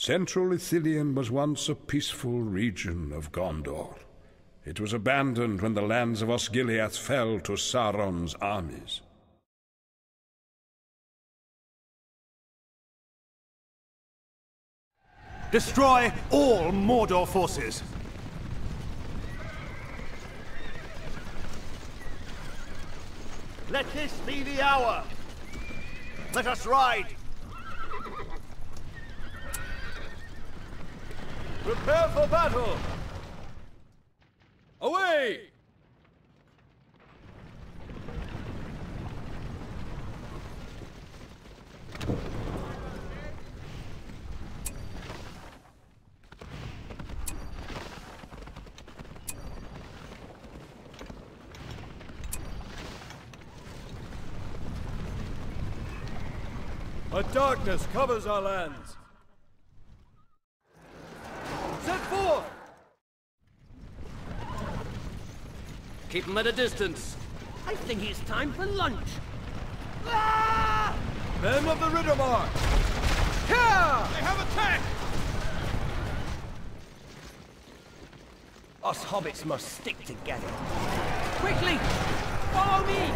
Central Ithilien was once a peaceful region of Gondor. It was abandoned when the lands of Osgiliath fell to Sauron's armies. Destroy all Mordor forces! Let this be the hour! Let us ride! Prepare for battle! Away! A darkness covers our lands. Keep them at a distance. I think it's time for lunch. Ah! Men of the Riddermark! Here! They have attacked! Us hobbits must stick together. Quickly! Follow me!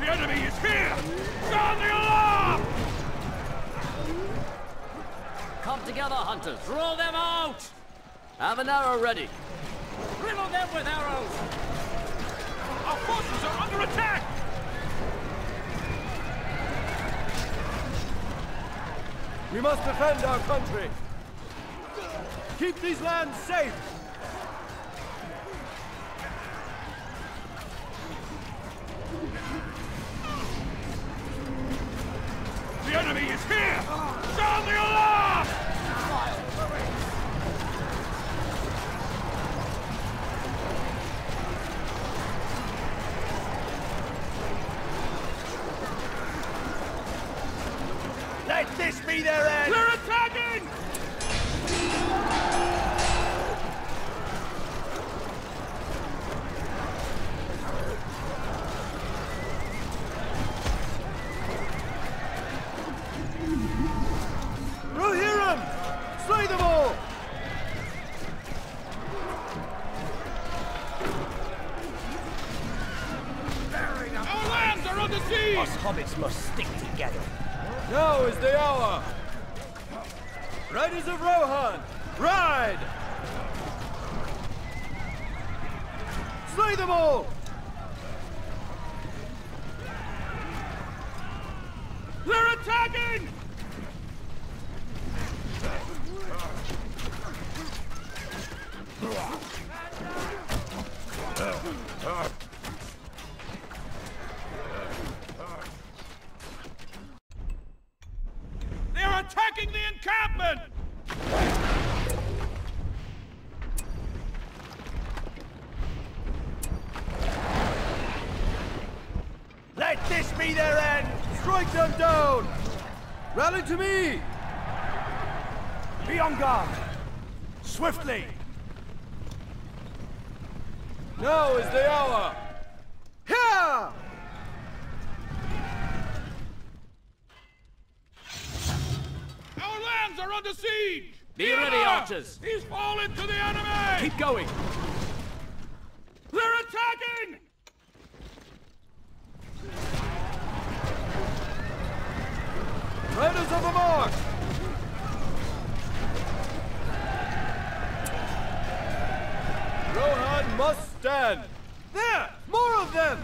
The enemy is here! Sound the alarm! Together, hunters. Roll them out! Have an arrow ready. Riddle them with arrows! Our forces are under attack! We must defend our country! Keep these lands safe! The enemy is here! Sound the alarm! Lands are under siege! Us hobbits must stick together. Now is the hour! Riders of Rohan, ride! Slay them all! They're attacking! They're Let be their end! Strike them down! Rally to me! Be on guard! Swiftly! Now is the hour! Here! Our lands are under siege! Be ready, archers. He's fallen to the enemy! Keep going. They're attacking! Riders of the Mark! Rohan must stand! There! More of them!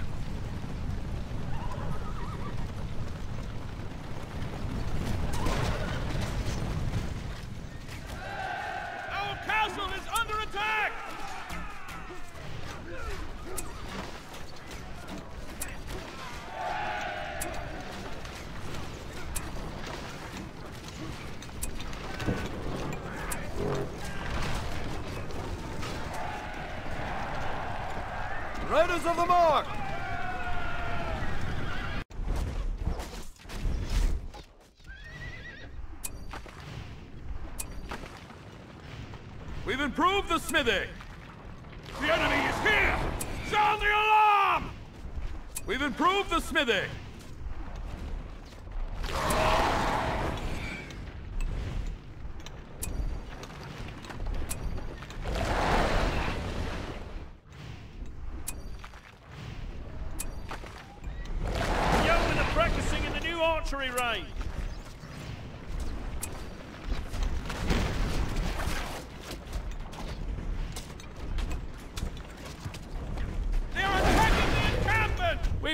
Our castle is under attack! corners of the mark. We've improved the smithy. The enemy is here! Sound the alarm! We've improved the smithy.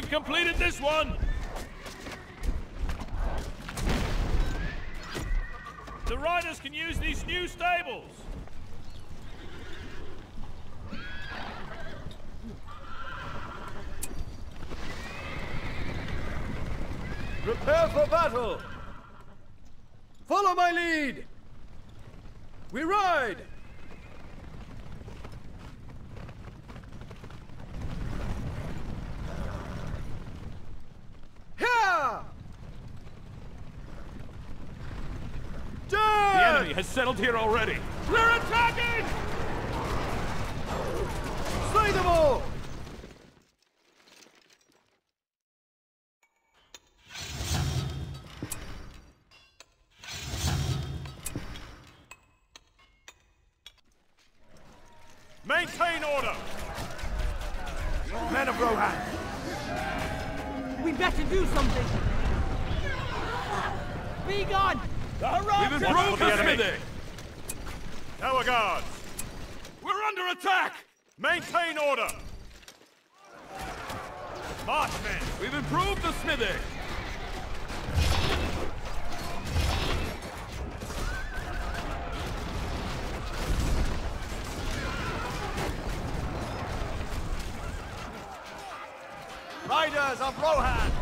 We've completed this one! The riders can use these new stables. Prepare for battle! Follow my lead! We ride! Here! The Dead! enemy has settled here already. We're attacking! Slay them all! Maintain order! Men of Rohan! We better do something. Be gone! The hurrah! We've improved the enemy. smithy! Tower guards! We're under attack! Maintain order! Marchmen! We've improved the smithy! Riders of Rohan!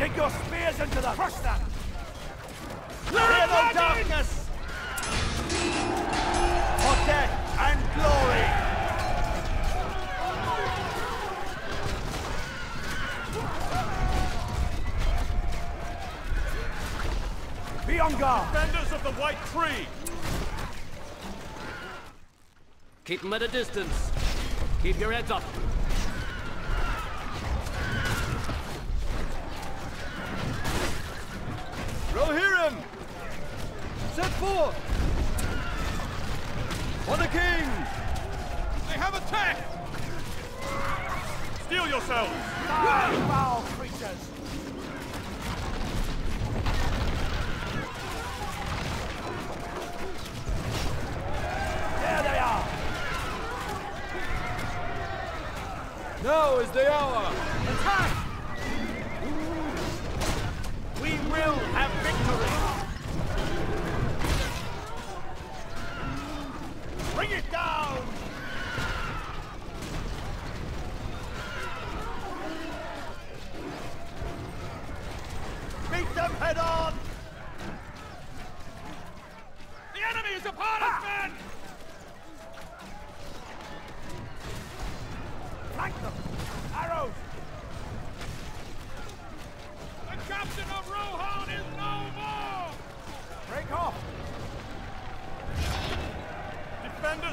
Dig your spears into them! Crush them! Fear no darkness! For death and glory! Be on guard! Defenders of the White Tree! Keep them at a distance. Keep your heads up. Rohirrim! Set forth! For the king! They have attacked! Steel yourselves! Die, foul creatures! There they are! Now is the hour!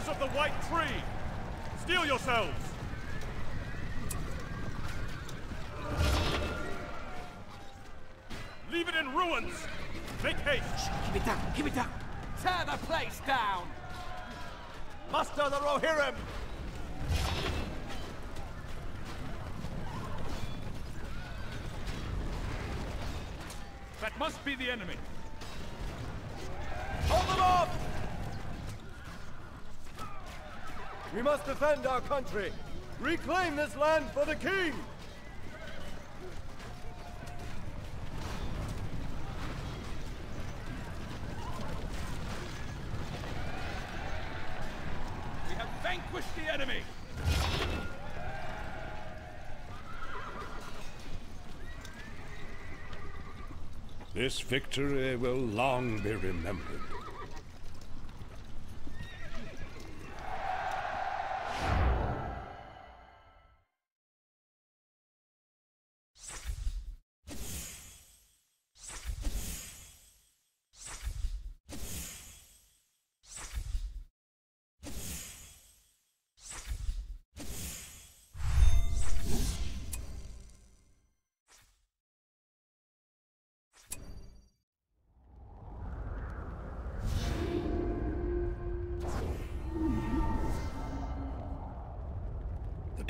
Defenders of the White Tree! Steel yourselves! Leave it in ruins! Make haste! Keep it down, keep it down. Tear the place down! Muster the Rohirrim! That must be the enemy! Hold them off! We must defend our country! Reclaim this land for the king! We have vanquished the enemy! This victory will long be remembered.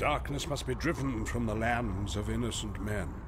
Darkness must be driven from the lands of innocent men.